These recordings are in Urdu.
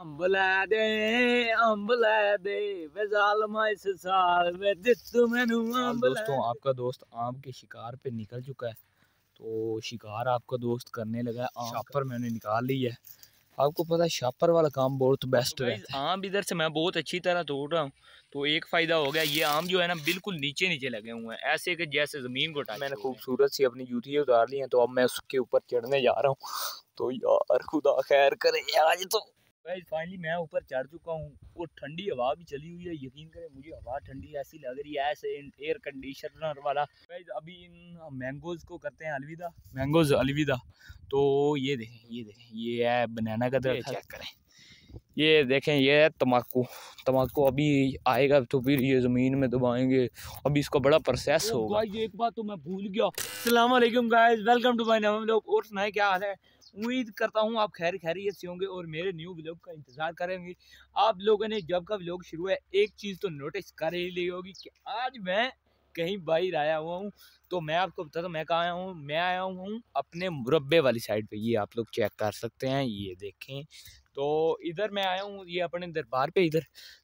ਅੰਬਲਾ ਦੇ ਅੰਬਲਾ ਦੇ ਵੇ ਜ਼ਾਲਮਾ ਇਸ ਸਾਲ ਵੇ ਦਿੱਤੂ ਮੈਨੂੰ ਦੋਸਤੋ ਆਪਕਾ ਦੋਸਤ ਆਮ کے شکار پہ نکل چکا ہے تو شکار آپ کا دوست کرنے لگا ہے شاپر میں نے نکال لی ہے آپ کو پتہ شاپر والا کام بہت بیسٹ ہے آم ادھر سے میں بہت اچھی طرح توڑ رہا ہوں تو ایک فائدہ ہو گیا یہ آم جو ہے نا بالکل نیچے نیچے لگے ہوئے ہیں ایسے کہ جیسے زمین کو میں نے خوبصورت سی اپنی جوتی اتار لی ہیں تو اب میں اس کے اوپر چڑھنے جا رہا ہوں تو یار خدا خیر کرے آج تو گائز فائنلی میں اوپر چڑھ چکا ہوں۔ وہ ٹھنڈی ہوا بھی چلی ہوئی ہے۔ یقین کریں مجھے ہوا ٹھنڈی ایسی لگ رہی ہے، ایسے ایئر کنڈیشنر والا۔ گائز ابھی ان مینگوز کو کرتے ہیں الوداع۔ مینگوز الوداع۔ تو یہ دیکھیں یہ دیکھیں، یہ ہے بنانا کا درخت۔ چیک کریں۔ یہ دیکھیں یہ ہے تمباکو۔ تمباکو ابھی آئے گا تو پھر یہ زمین میں دبائیں گے۔ ابھی اس کا بڑا پروسیس oh ہوگا۔ یہ ایک بات تو میں بھول گیا۔ السلام علیکم گائز ویلکم ٹو مائی ہم لوگ اور سنائے کیا حال ہے؟ امید کرتا ہوں آپ خیر خیریت سے ہوں گے اور میرے نیو بلاگ کا انتظار کریں گے۔ آپ لوگوں نے جب کا بلاگ شروع ہے ایک چیز تو نوٹس کر ہی لی ہوگی کہ آج میں کہیں باہر آیا ہوا ہوں۔ تو میں آپ کو بتاتا ہوں میں کہاں آیا ہوں؟ میں آیا ہوں اپنے مربع والی سائڈ پہ۔ یہ آپ لوگ چیک کر سکتے ہیں یہ دیکھیں۔ تو ادھر میں آیا ہوں، یہ اپنے دربار پہ ادھر،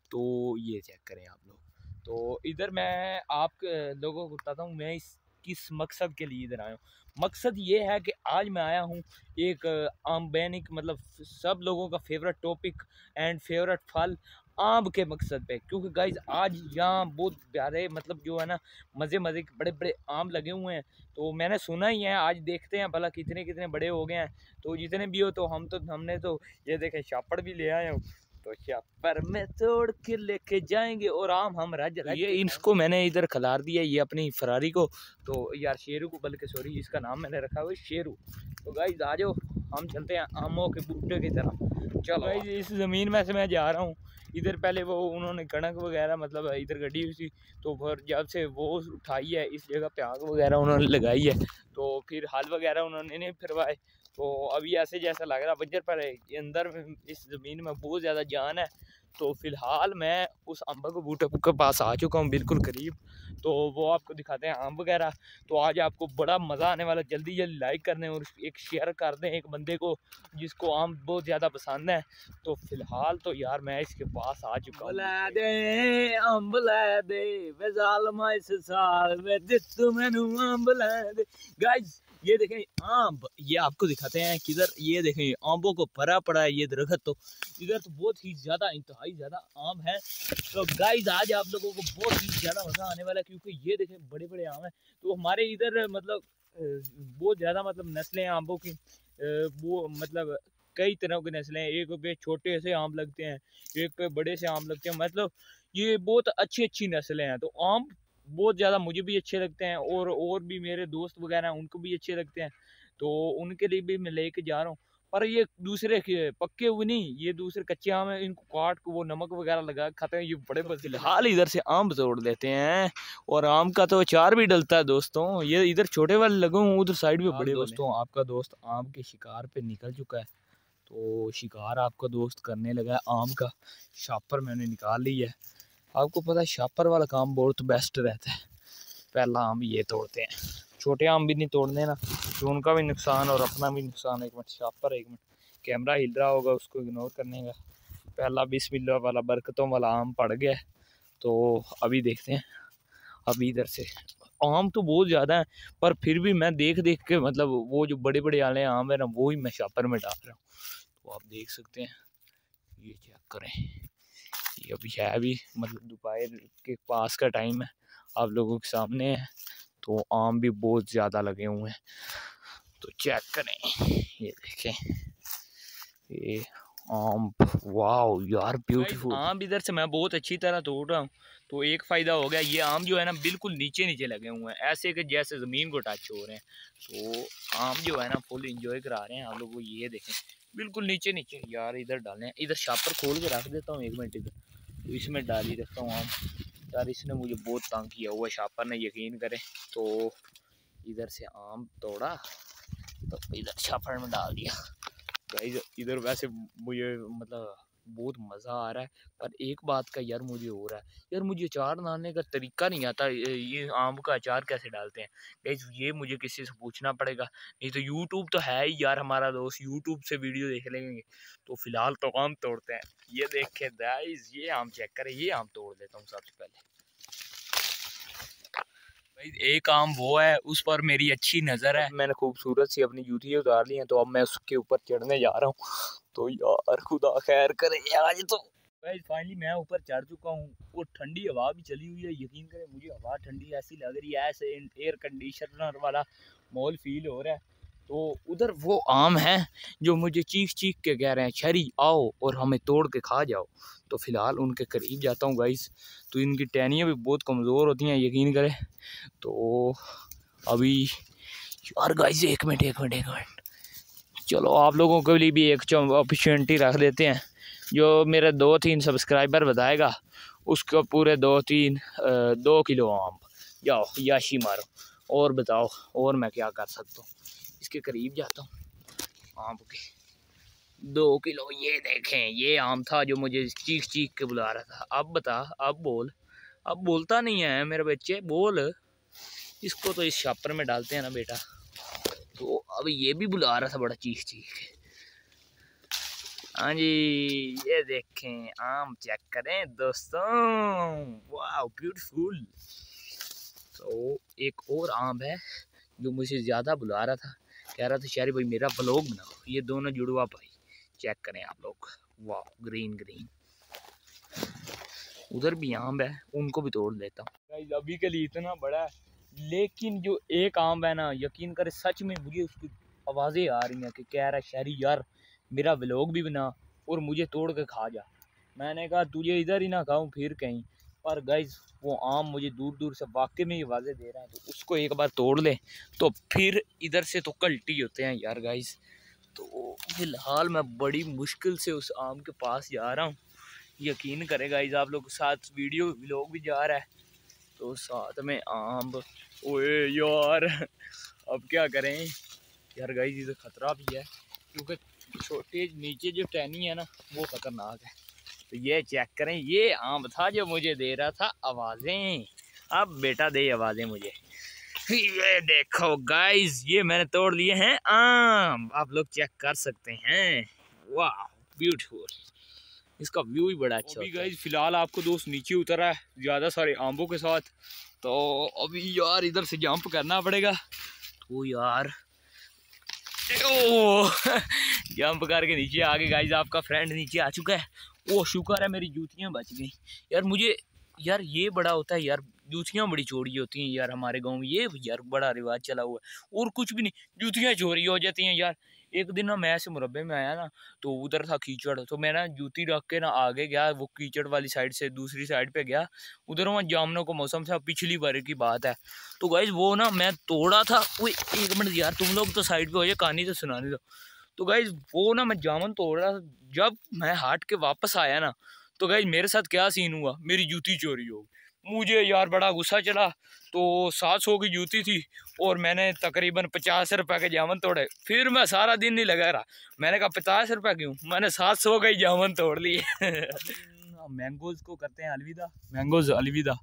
تو یہ چیک کریں آپ لوگ۔ تو ادھر میں آپ لوگوں کو بتاتا ہوں، میں اس، کس مقصد کے لیے ادھر آیا ہوں۔ مقصد یہ ہے کہ آج میں آیا ہوں ایک آمبینک مطلب سب لوگوں کا فیورٹ ٹاپک اینڈ فیوریٹ پھل۔ آم کے مقصد پہ۔ کیونکہ گائز آج یہاں بہت پیارے مطلب جو ہے نا مزے مزے بڑے بڑے آم لگے ہوئے ہیں۔ تو میں نے سنا ہی ہے آج دیکھتے ہیں بھلا کتنے کتنے بڑے ہو گئے ہیں۔ تو جتنے بھی ہو تو ہم تو ہم نے تو یہ دیکھیں شاپڑ بھی لے آئے ہوں۔ تو شاپڑ میں توڑ کے لے کے جائیں گے اور آم ہم رج یہ ان کو میں نے ادھر کھلار دیا یہ اپنی فراری کو۔ تو یار شیرو کو بلکہ سوری اس کا نام میں نے رکھا ہوا شیرو۔ تو گائز آ جاؤ ہم چلتے ہیں آموں کے بوٹے کی طرح چلو۔ اس زمین میں سے میں جا رہا ہوں۔ ادھر پہلے وہ انہوں نے کنک وغیرہ مطلب ادھر گڈی ہوئی تھی، تو پھر جب سے وہ اٹھائی ہے، اس جگہ پہ آگ وغیرہ انہوں نے لگائی ہے، تو پھر حل وغیرہ انہوں نے نہیں پھروائے۔ تو ابھی ایسے جیسا لگ رہا، بجر پر اندر اس زمین میں بہت زیادہ جان ہے۔ تو فی الحال میں اس آمبا کو بوٹے کے پاس آ چکا ہوں، بالکل قریب۔ تو وہ آپ کو دکھاتے ہیں آم وغیرہ۔ تو آج آپ کو بڑا مزہ آنے والا، جلدی جلدی لائک کر دیں اور ایک شیئر کر دیں ایک بندے کو جس کو آم بہت زیادہ پسند ہے تو فی الحال تو یار میں اس کے پاس آ چکا ہوں۔ لے دے لے دے اس سال لے دے۔ گائز یہ دیکھیں آم یہ آپ کو دکھاتے ہیں کدھر یہ دیکھیں آمبوں کو پرا پڑا ہے یہ درخت تو۔ ادھر تو بہت ہی زیادہ انتہائی زیادہ آم ہے تو گائز آج آپ لوگوں کو بہت ہی زیادہ مزہ آنے والا ہے کیونکہ یہ دیکھیں بڑے بڑے آم ہیں۔ تو ہمارے ادھر مطلب بہت زیادہ مطلب نسلیں آمبوں کی وہ مطلب کئی طرح کی نسلیں ایک پہ چھوٹے سے آم لگتے ہیں، ایک پہ بڑے سے آم لگتے ہیں۔ مطلب یہ بہت اچھی اچھی نسلیں ہیں۔ تو آم بہت زیادہ مجھے بھی اچھے لگتے ہیں اور اور بھی میرے دوست وغیرہ ہیں ان کو بھی اچھے لگتے ہیں۔ تو ان کے لیے بھی میں لے کے جا رہا ہوں۔ پر یہ دوسرے پکے ہوئے نہیں یہ دوسرے کچے آم ہیں ان کو کاٹ کو وہ نمک وغیرہ لگا کھاتے ہیں۔ یہ بڑے فی حال ادھر سے آم توڑ لیتے ہیں اور آم کا تو اچار بھی ڈلتا ہے دوستوں۔ یہ ادھر چھوٹے والے لگے ہوں ادھر سائڈ بھی بڑے دوستوں آپ کا دوست آم کے شکار پہ نکل چکا ہے۔ تو شکار آپ کا دوست کرنے لگا ہے آم کا۔ شاپر میں نے نکال لی ہے۔ آپ کو پتہ شاپر والا کام بہت بیسٹ رہتا ہے۔ پہلا آم یہ توڑتے ہیں۔ چھوٹے آم بھی نہیں توڑنے نا۔ تو ان کا بھی نقصان اور اپنا بھی نقصان ایک منٹ، شاپر، ایک منٹ۔ کیمرہ ہل رہا ہوگا اس کو اگنور کرنے کا۔ پہلا بسم اللہ والا برکتوں والا آم پڑ گیا ہے۔ تو ابھی دیکھتے ہیں۔ ابھی ادھر سے۔ آم تو بہت زیادہ ہیں، پر پھر بھی میں دیکھ دیکھ کے مطلب وہ جو بڑے بڑے والے آم ہیں نا، وہی میں شاپر میں ڈال رہا ہوں۔ تو آپ دیکھ سکتے ہیں۔ یہ چیک کریں۔ جی، ابھی ہے ابھی۔ مطلب دوپہر کے پاس کا ٹائم ہے، آپ لوگوں کے سامنے ہے۔ تو آم بھی بہت زیادہ لگے ہوئے ہیں۔ تو چیک کریں۔ یہ دیکھیں۔ یہ آم، واو، یار بیوٹیفل آم ادھر سے میں بہت اچھی طرح توڑ رہا ہوں۔ تو ایک فائدہ ہو گیا، یہ آم جو ہے نا بالکل نیچے نیچے لگے ہوئے ہیں۔ ایسے کہ جیسے زمین کو ٹچ ہو رہے ہیں۔ تو آم جو ہے نا فل انجوائے کرا رہے ہیں۔ آپ لوگ کو یہ دیکھیں۔ بالکل نیچے نیچے۔ یار، ادھر ڈالیں۔ ادھر شاپر کھول کے رکھ دیتا ہوں۔ ایک منٹ ادھر۔ تو اس میں ڈال ہی رکھتا ہوں آم۔ یار، اس نے مجھے بہت تنگ کیا ہوا، شاپر نے یقین کریں تو ادھر سے آم توڑا، تو ادھر شاپر میں ڈال دیا۔ ادھر ویسے مجھے مطلب بہت مزہ آ رہا ہے، پر ایک بات کا یار مجھے ہو رہا ہے۔ یار مجھے اچار ڈالنے کا طریقہ نہیں آتا، یہ آم کا اچار کیسے ڈالتے ہیں؟ یہ مجھے کسی سے پوچھنا پڑے گا۔ نہیں تو یوٹیوب تو ہے ہی یار ہمارا دوست، یوٹیوب سے ویڈیو دیکھ لیں گے۔ تو فی الحال تو آم توڑتے ہیں۔ یہ دیکھیں دائز یہ آم چیک کریں، یہ آم توڑ دیتا ہوں سب سے پہلے۔ ایک آم وہ ہے، اس پر میری اچھی نظر ہے۔ میں نے خوبصورت سی اپنی جوتی اتار لی ہیں، تو اب میں اس کے اوپر چڑھنے جا رہا ہوں۔ تو یار، خدا خیر کرے آج تو فائنلی میں اوپر چڑھ چکا ہوں۔ وہ ٹھنڈی ہوا بھی چلی ہوئی ہے، یقین کریں مجھے ہوا ٹھنڈی ایسی لگ رہی ہے، ایسے ایئر کنڈیشنر والا مول فیل ہو رہا ہے۔ تو ادھر وہ آم ہیں جو مجھے چیخ چیخ کے کہہ رہے ہیں، چھری، آؤ اور ہمیں توڑ کے کھا جاؤ۔ تو فی الحال ان کے قریب جاتا ہوں گائز تو ان کی ٹہنیاں بھی بہت کمزور ہوتی ہیں، یقین کریں۔ تو ابھی، یار گائز ایک منٹ ایک منٹ ایک منٹ۔ چلو، آپ لوگوں کے لیے بھی ایک اپرچونیٹی رکھ دیتے ہیں، جو میرے دو تین سبسکرائبر بتائے گا، اس کو پورے دو تین دو کلو آم جاؤ، یاشی مارو۔ اور بتاؤ، اور میں کیا کر سکتا ہوں؟ اس کے قریب جاتا ہوں۔ آم کے۔ دو کلو، یہ دیکھیں، یہ آم تھا جو مجھے چیخ چیخ کے بلا رہا تھا۔ اب بتا، اب بول۔ اب بولتا نہیں ہے میرے بچے، بول۔ اس کو تو اس شاپر میں ڈالتے ہیں نا بیٹا۔ اب یہ بھی بلا رہا تھا، بڑا چیخ چیخ۔ ہاں جی یہ دیکھیں، آم چیک کریں دوستوں واو بیوٹیفل تو ایک اور آم ہے جو مجھے زیادہ بلا رہا تھا۔ کہہ رہا تھا شہری بھائی، میرا بلوگ بناؤ یہ دونوں جڑوا بھائی چیک کریں آپ لوگ۔ واہ گرین گرین ادھر بھی آم ہے، ان کو بھی توڑ لیتا ہوں۔ ابھی کے لیے اتنا بڑا ہے۔ لیکن جو ایک آم ہے نا، یقین کرے سچ میں مجھے اس کی آوازیں آ رہی ہیں کہ کہہ رہا ہے شہری، یار میرا بلوگ بھی بنا اور مجھے توڑ کے کھا جا۔ میں نے کہا، تجھے ادھر ہی نہ کھاؤں، پھر کہیں۔ پر گائز وہ آم مجھے دور دور سے واقع میں ہی واضح دے رہے ہیں تو اس کو ایک بار توڑ لیں۔ تو پھر ادھر سے تو کلٹی ہوتے ہیں یار گائز تو فی الحال میں بڑی مشکل سے اس آم کے پاس جا رہا ہوں۔ یقین کرے گائز آپ لوگ ساتھ ویڈیو لوگ بھی جا رہا ہے۔ تو ساتھ میں آم اوے یار، اب کیا کریں؟ یار گائز ادھر خطرہ بھی ہے، کیونکہ چھوٹے نیچے جو ٹینی ہے نا، وہ خطرناک ہے۔ تو یہ چیک کریں، یہ آم تھا جو مجھے دے رہا تھا، آوازیں۔ اب بیٹا دے آوازیں مجھے۔ یہ دیکھو گائز یہ میں نے توڑ لیے ہیں آم آپ لوگ چیک کر سکتے ہیں۔ واہ بیوٹیفل اس کا ویو ہی بڑا اچھا ابھی گائز فی الحال آپ کو دوست نیچے اترا ہے زیادہ سارے آمبوں کے ساتھ۔ تو ابھی یار ادھر سے جمپ کرنا پڑے گا۔ تو یار۔ جمپ کر کے نیچے آگے گائز آپ کا فرینڈ نیچے آ چکا ہے۔ وہ شکر ہے میری جوتیاں بچ گئیں۔ یار مجھے یار یہ بڑا ہوتا ہے یار۔ جوتیاں بڑی چوڑی ہوتی ہیں یار ہمارے گاؤں میں، یہ یار بڑا رواج چلا ہوا ہے۔ اور کچھ بھی نہیں، جوتیاں چوری ہو جاتی ہیں یار۔ ایک دن نا میں ایسے مربع میں آیا نا، تو ادھر تھا کیچڑ، تو میں نا جوتی رکھ کے نا آگے گیا، وہ کیچڑ والی سائڈ سے دوسری سائڈ پہ گیا۔ ادھر وہاں جامنوں کو موسم تھا، پچھلی بار کی بات ہے۔ تو گائز وہ نا میں توڑا تھا۔ وہ ایک منٹ یار، تم لوگ تو سائڈ پہ ہو جائے کہانی تو سنانی دو۔ تو گائز وہ نا میں جامن توڑ رہا تھا۔ جب میں ہاٹ کے واپس آیا نا، تو گائز میرے ساتھ کیا سین ہوا؟ میری جوتی چوری ہو گئی۔ مجھے یار بڑا غصہ چلا تو سات سو کی جوتی تھی اور میں نے تقریباً پچاس روپے کے جامن توڑے۔ پھر میں سارا دن نہیں لگا رہا۔ میں نے کہا پچاس روپے کیوں؟ میں نے سات سو کا ہی جامن توڑ لیے مینگوز کو کرتے ہیں الوداع۔ مینگوز الوداع۔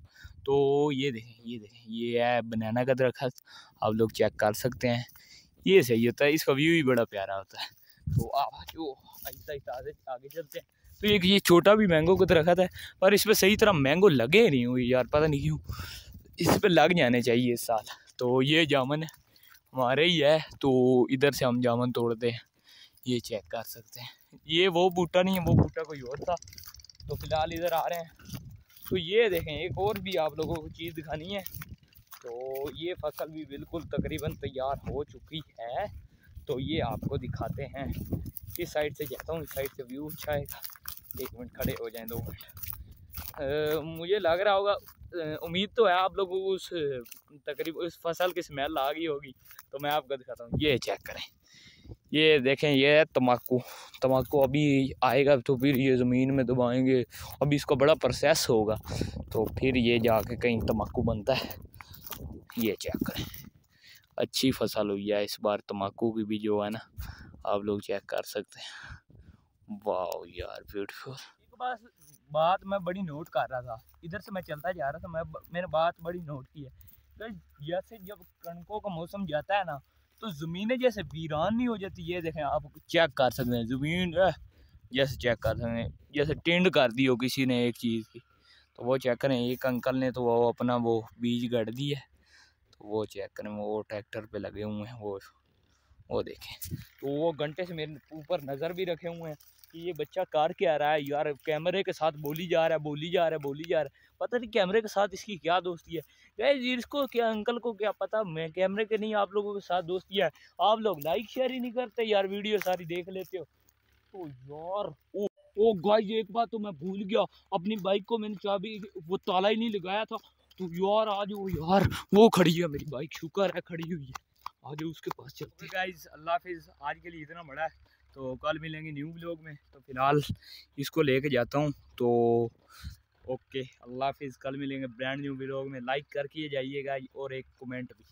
تو یہ دیکھیں یہ دیکھیں۔ یہ ہے بنانا کا درخت۔ آپ لوگ چیک کر سکتے ہیں۔ یہ صحیح ہوتا ہے، اس کا ویو بھی بڑا پیارا ہوتا ہے۔ تو آپ آہستہ آہستہ آگے چلتے ہیں۔ تو ایک یہ چھوٹا بھی مینگو کو درخت ہے پر اس پہ صحیح طرح مینگو لگے نہیں ہوئی یار، پتہ نہیں کیوں۔ اس پہ لگ جانے چاہیے اس سال۔ تو یہ جامن ہے، ہمارے ہی ہے، تو ادھر سے ہم جامن توڑتے ہیں یہ چیک کر سکتے ہیں۔ یہ وہ بوٹا نہیں ہے، وہ بوٹا کوئی اور تھا۔ تو فی الحال ادھر آ رہے ہیں۔ تو یہ دیکھیں، ایک اور بھی آپ لوگوں کو چیز دکھانی ہے۔ تو یہ فصل بھی بالکل تقریباً تیار ہو چکی ہے۔ تو یہ آپ کو دکھاتے ہیں۔ کس سائڈ سے جاتا ہوں، اس سائڈ سے ویو اچھا ہے ایک منٹ کھڑے ہو جائیں دو منٹ۔ مجھے لگ رہا ہوگا امید تو ہے آپ لوگوں کو اس تقریباً اس فصل کی اسمیل آ گئی ہوگی، تو میں آپ کو دکھاتا ہوں۔ یہ چیک کریں۔ یہ دیکھیں، یہ ہے تماکو تماکو ابھی آئے گا تو پھر یہ زمین میں دبائیں گے۔ ابھی اس کا بڑا پروسیس ہوگا، تو پھر یہ جا کے کہیں تماکو بنتا ہے۔ یہ چیک کریں۔ اچھی فصل ہوئی ہے، اس بار تماکو کی بھی جو ہے نا، آپ لوگ چیک کر سکتے ہیں۔ واو یار بیوٹیفل ایک بات بات میں بڑی نوٹ کر رہا تھا۔ ادھر سے میں چلتا جا رہا تھا، میں میں نے بات بڑی نوٹ کی ہے۔ جیسے جب کنکوں کا موسم جاتا ہے نا، تو زمینیں جیسے ویران نہیں ہو جاتی، یہ دیکھیں آپ چیک کر سکتے ہیں۔ زمین جیسے چیک کر سکتے ہیں۔ جیسے ٹینڈ کر دی ہو کسی نے ایک چیز کی۔ تو وہ چیک کریں، ایک انکل نے تو وہ اپنا وہ بیج گڑ دی ہے۔ تو وہ چیک کریں، وہ ٹریکٹر پہ لگے ہوئے ہیں، وہ وہ دیکھیں۔ تو وہ گھنٹے سے میرے اوپر نظر بھی رکھے ہوئے ہیں کہ یہ بچہ کار کے آ رہا ہے، یار کیمرے کے ساتھ بولی جا رہا ہے، بولی جا رہا ہے، بولی جا رہا ہے۔ پتہ نہیں کیمرے کے ساتھ اس کی کیا دوستی ہے۔ اس کو کیا انکل کو کیا پتہ؟ میں کیمرے کے نہیں، آپ لوگوں کے ساتھ دوستی ہے۔ آپ لوگ لائک شیئر ہی نہیں کرتے یار، ویڈیو ساری دیکھ لیتے ہو۔ تو یار، او او گائز ایک بات تو میں بھول گیا۔ اپنی بائک کو میں نے چابی، وہ تالا ہی نہیں لگایا تھا۔ تو یار، آج وہ یار، وہ کھڑی ہے میری بائک شکر ہے، کھڑی ہوئی ہے۔ آج اس کے پاس چلتے گائز اللہ حافظ آج کے لیے اتنا بڑا ہے۔ تو کل ملیں گے نیو بلاگ میں۔ تو فی الحال اس کو لے کے جاتا ہوں۔ تو اوکے اللہ حافظ کل ملیں گے برانڈ نیو بلاگ میں۔ لائک کر کے جائیے گا اور ایک کومنٹ بھی۔